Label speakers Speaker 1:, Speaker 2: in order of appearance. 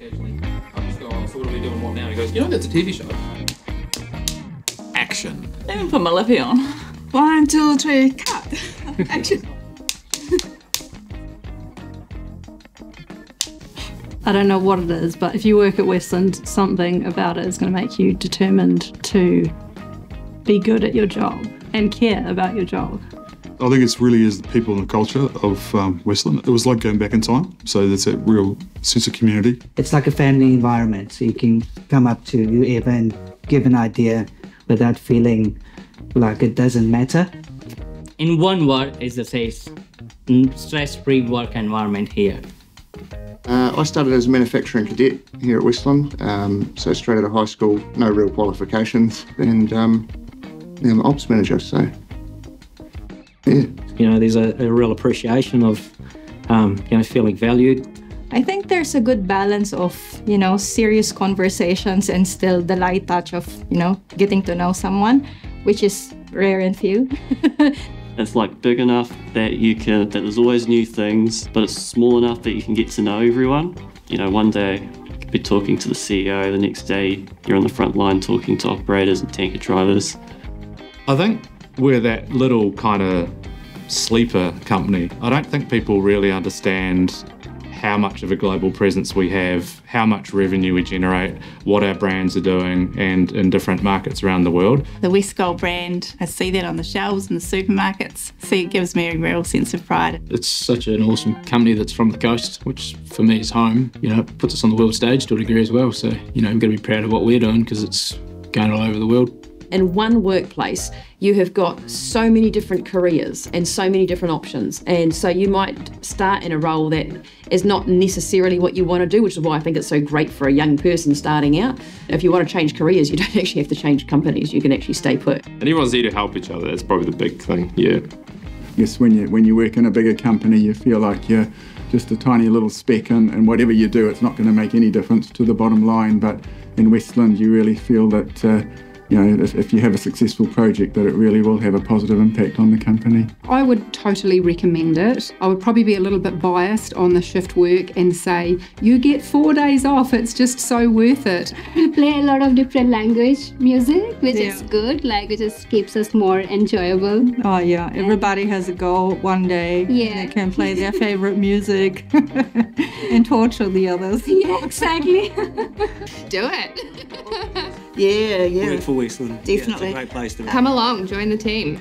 Speaker 1: occasionally. I just go, oh, so what are we doing what now? He goes, you know, that's a TV show. Action.
Speaker 2: Let me put my lippy on. One, two, three, cut. Action.
Speaker 3: I don't know what it is, but if you work at Westland, something about it is going to make you determined to be good at your job and care about your job.
Speaker 4: I think it's really is the people and the culture of um, Westland. It was like going back in time. So there's that real sense of community.
Speaker 5: It's like a family environment. So you can come up to whoever and give an idea without feeling like it doesn't matter.
Speaker 6: In one word, is the says stress-free work environment here.
Speaker 7: Uh, I started as a manufacturing cadet here at Westland, um, so straight out of high school, no real qualifications, and um, now I'm an ops manager. So, yeah.
Speaker 8: You know, there's a, a real appreciation of, um, you know, feeling valued.
Speaker 9: I think there's a good balance of, you know, serious conversations and still the light touch of, you know, getting to know someone, which is rare and few.
Speaker 10: It's like big enough that you can that there's always new things, but it's small enough that you can get to know everyone. You know, one day you could be talking to the CEO, the next day you're on the front line talking to operators and tanker drivers.
Speaker 11: I think we're that little kind of sleeper company. I don't think people really understand how much of a global presence we have, how much revenue we generate, what our brands are doing, and in different markets around the world.
Speaker 2: The West Westgold brand, I see that on the shelves in the supermarkets. See, it gives me a real sense of pride.
Speaker 12: It's such an awesome company that's from the coast, which for me is home. You know, it puts us on the world stage to a degree as well. So, you know, I'm going to be proud of what we're doing because it's going all over the world
Speaker 13: in one workplace, you have got so many different careers and so many different options. And so you might start in a role that is not necessarily what you want to do, which is why I think it's so great for a young person starting out. If you want to change careers, you don't actually have to change companies, you can actually stay put.
Speaker 14: And everyone's there to help each other, that's probably the big thing, yeah.
Speaker 7: Yes, when you when you work in a bigger company, you feel like you're just a tiny little speck, and, and whatever you do, it's not going to make any difference to the bottom line. But in Westland, you really feel that. Uh, you know, if, if, you have a successful project, that it really will have a positive impact on the company.
Speaker 15: I would totally recommend it. I would probably be a little bit biased on the shift work and say, you get four days off, it's just so worth it.
Speaker 16: We play a lot of different language music, which yeah. is good, like it just keeps us more enjoyable.
Speaker 9: Oh, yeah, everybody has a goal one day.
Speaker 16: Yeah.
Speaker 9: They can play their favorite music and torture the others.
Speaker 16: Yeah, exactly.
Speaker 2: Do it.
Speaker 9: Yeah, yeah.
Speaker 8: Work for Westland.
Speaker 9: Definitely.
Speaker 8: Yeah, great place to be.
Speaker 17: Come along, join the team.